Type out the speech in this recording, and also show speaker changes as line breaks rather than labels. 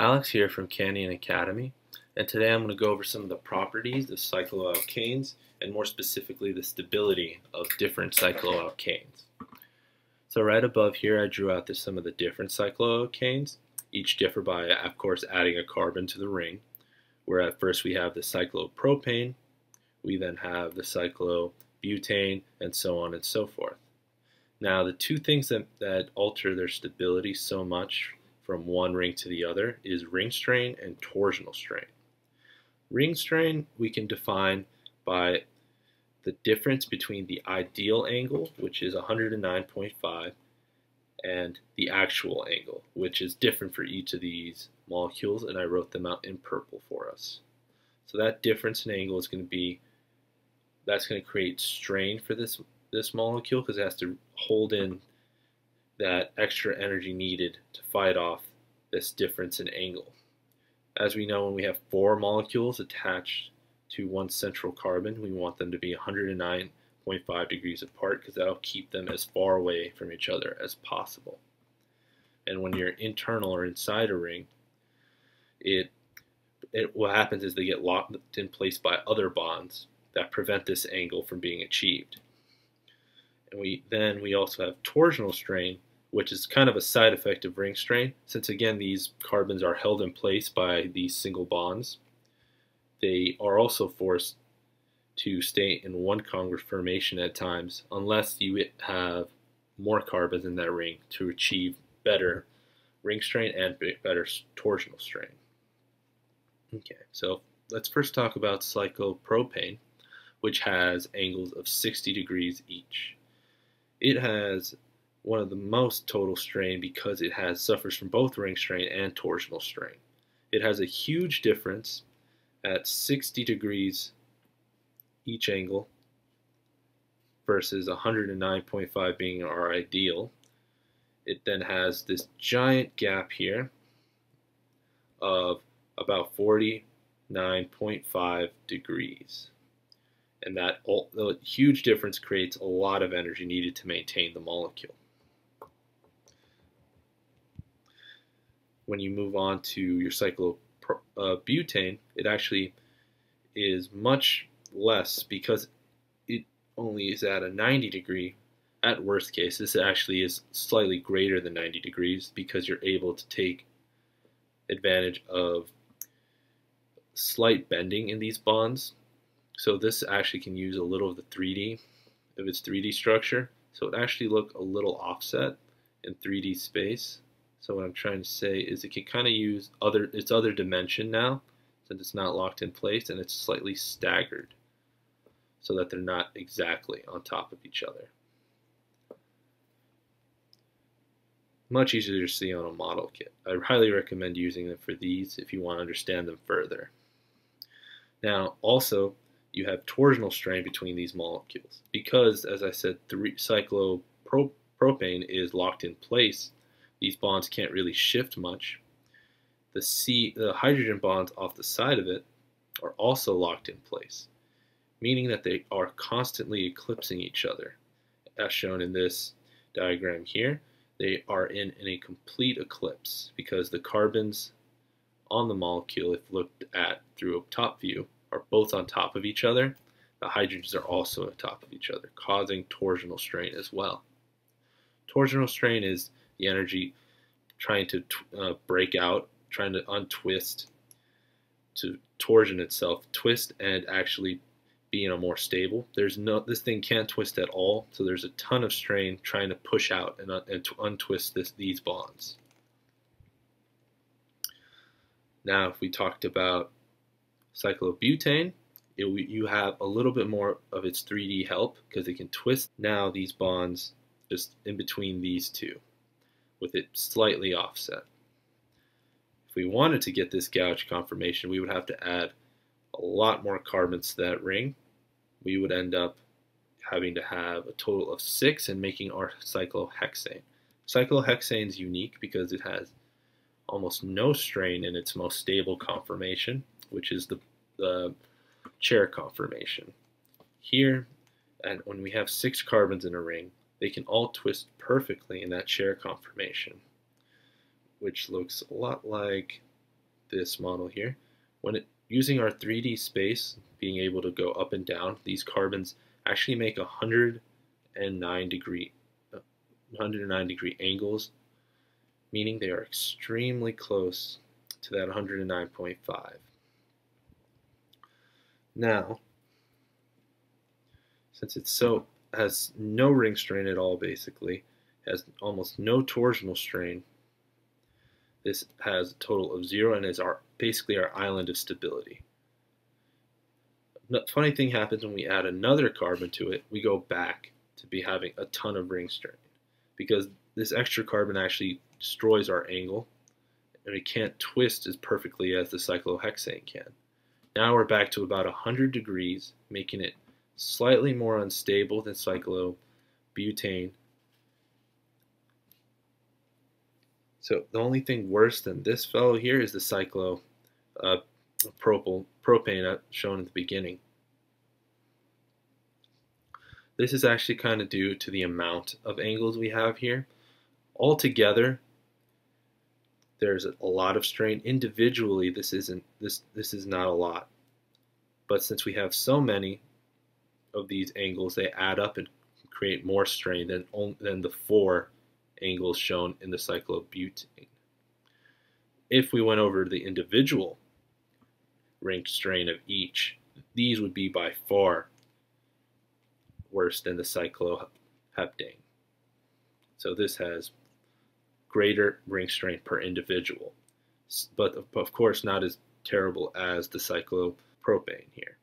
Alex here from Canyon Academy, and today I'm going to go over some of the properties of cycloalkanes, and more specifically the stability of different cycloalkanes. So right above here I drew out the, some of the different cycloalkanes, each differ by, of course, adding a carbon to the ring, where at first we have the cyclopropane, we then have the cyclobutane, and so on and so forth. Now the two things that, that alter their stability so much from one ring to the other is ring strain and torsional strain. Ring strain we can define by the difference between the ideal angle, which is 109.5, and the actual angle, which is different for each of these molecules, and I wrote them out in purple for us. So that difference in angle is going to be, that's going to create strain for this, this molecule because it has to hold in that extra energy needed to fight off this difference in angle. As we know, when we have four molecules attached to one central carbon, we want them to be 109.5 degrees apart because that'll keep them as far away from each other as possible. And when you're internal or inside a ring, it, it what happens is they get locked in place by other bonds that prevent this angle from being achieved. And we then we also have torsional strain, which is kind of a side effect of ring strain. Since again these carbons are held in place by these single bonds, they are also forced to stay in one conformation at times unless you have more carbons in that ring to achieve better ring strain and better torsional strain. Okay, so let's first talk about cyclopropane, which has angles of 60 degrees each. It has one of the most total strain because it has suffers from both ring strain and torsional strain. It has a huge difference at 60 degrees each angle versus 109.5 being our ideal. It then has this giant gap here of about 49.5 degrees and that huge difference creates a lot of energy needed to maintain the molecule. When you move on to your cyclobutane, uh, it actually is much less because it only is at a 90 degree at worst case. This actually is slightly greater than 90 degrees because you're able to take advantage of slight bending in these bonds so this actually can use a little of the 3D of its 3D structure. So it actually look a little offset in 3D space. So what I'm trying to say is it can kind of use other its other dimension now since it's not locked in place and it's slightly staggered so that they're not exactly on top of each other. Much easier to see on a model kit. I highly recommend using them for these if you want to understand them further. Now also you have torsional strain between these molecules. Because, as I said, the cyclopropane is locked in place, these bonds can't really shift much. The, C, the hydrogen bonds off the side of it are also locked in place, meaning that they are constantly eclipsing each other. As shown in this diagram here, they are in, in a complete eclipse because the carbons on the molecule, if looked at through a top view, are both on top of each other, the hydrogens are also on top of each other, causing torsional strain as well. Torsional strain is the energy trying to uh, break out, trying to untwist, to torsion itself, twist and actually be in a more stable. There's no, this thing can't twist at all, so there's a ton of strain trying to push out and, uh, and to untwist this, these bonds. Now, if we talked about cyclobutane, it, you have a little bit more of its 3D help because it can twist now these bonds just in between these two with it slightly offset. If we wanted to get this gauche conformation, we would have to add a lot more carbons to that ring. We would end up having to have a total of six and making our cyclohexane. Cyclohexane is unique because it has almost no strain in its most stable conformation which is the, the chair conformation. Here, and when we have six carbons in a ring, they can all twist perfectly in that chair conformation, which looks a lot like this model here, when it, using our 3D space, being able to go up and down, these carbons actually make 109 degree uh, 109 degree angles, meaning they are extremely close to that 109.5. Now, since it's so has no ring strain at all basically, has almost no torsional strain, this has a total of zero and is our basically our island of stability. The funny thing happens when we add another carbon to it, we go back to be having a ton of ring strain because this extra carbon actually destroys our angle and it can't twist as perfectly as the cyclohexane can. Now we're back to about 100 degrees, making it slightly more unstable than cyclobutane. So the only thing worse than this fellow here is the cyclo uh, propyl, propane shown at the beginning. This is actually kind of due to the amount of angles we have here. Altogether, there's a lot of strain. Individually, this isn't this this is not a lot. But since we have so many of these angles, they add up and create more strain than than the four angles shown in the cyclobutane. If we went over the individual ring strain of each, these would be by far worse than the cycloheptane. So this has greater ring strain per individual, but of course not as terrible as the cyclopropane here.